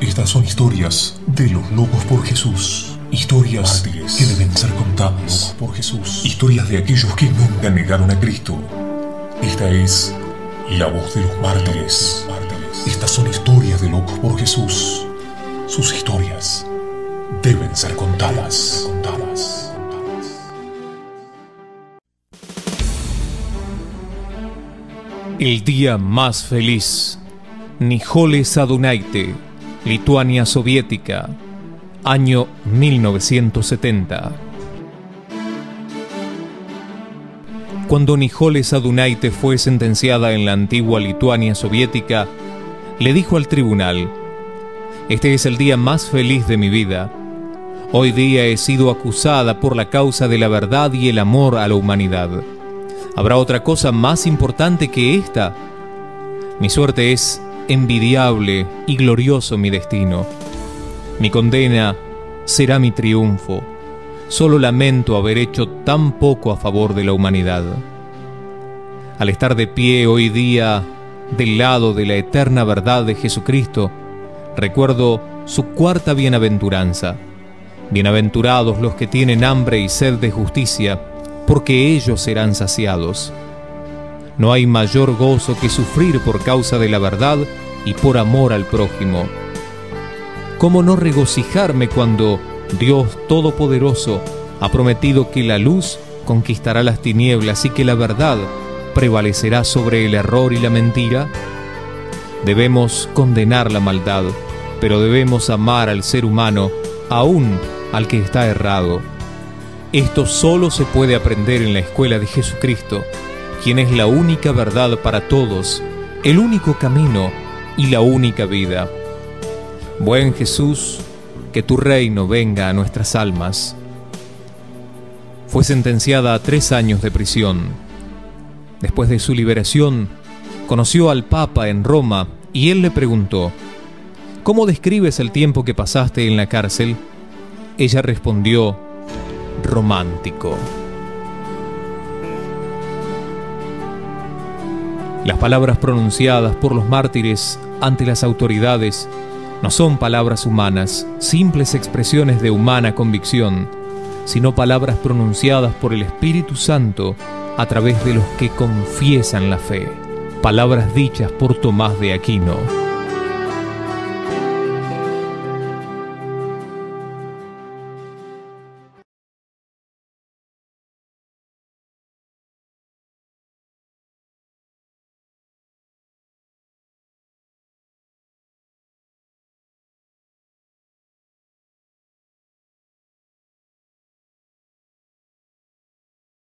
Estas son historias de los locos por Jesús. Historias que deben ser contadas por Jesús. Historias de aquellos que nunca negaron a Cristo. Esta es la voz de los mártires. Estas son historias de locos por Jesús. Sus historias deben ser contadas. contadas. El día más feliz. Nijoles Adunaite, Lituania Soviética, año 1970. Cuando Nijoles Adunaite fue sentenciada en la antigua Lituania soviética, le dijo al tribunal, Este es el día más feliz de mi vida. Hoy día he sido acusada por la causa de la verdad y el amor a la humanidad. ¿Habrá otra cosa más importante que esta? Mi suerte es envidiable y glorioso mi destino. Mi condena será mi triunfo. Solo lamento haber hecho tan poco a favor de la humanidad. Al estar de pie hoy día del lado de la eterna verdad de Jesucristo, recuerdo su cuarta bienaventuranza. Bienaventurados los que tienen hambre y sed de justicia, porque ellos serán saciados. No hay mayor gozo que sufrir por causa de la verdad y por amor al prójimo. ¿Cómo no regocijarme cuando Dios Todopoderoso ha prometido que la luz conquistará las tinieblas y que la verdad prevalecerá sobre el error y la mentira? Debemos condenar la maldad, pero debemos amar al ser humano, aún al que está errado. Esto solo se puede aprender en la escuela de Jesucristo, quien es la única verdad para todos, el único camino y la única vida. Buen Jesús, que tu reino venga a nuestras almas. Fue sentenciada a tres años de prisión. Después de su liberación, conoció al Papa en Roma y él le preguntó, ¿Cómo describes el tiempo que pasaste en la cárcel? Ella respondió, romántico. Las palabras pronunciadas por los mártires ante las autoridades no son palabras humanas, simples expresiones de humana convicción, sino palabras pronunciadas por el Espíritu Santo a través de los que confiesan la fe, palabras dichas por Tomás de Aquino.